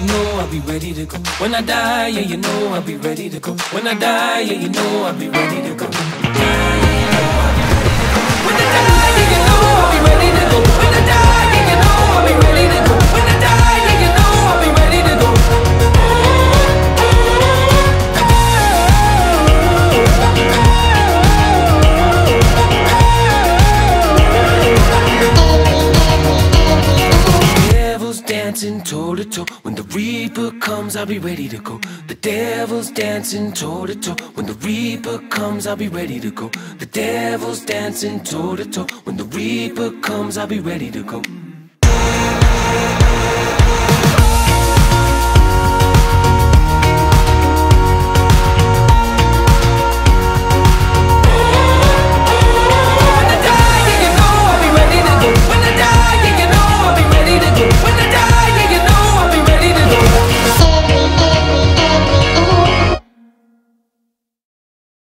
you know I'll be ready to go. When I die, yeah, you know I'll be ready to go. When I die, yeah, you know I'll be ready to go. Dancing toe to toe. When the reaper comes, I'll be ready to go. The devil's dancing toe to toe. When the reaper comes, I'll be ready to go. The devil's dancing toe to toe. When the reaper comes, I'll be ready to go.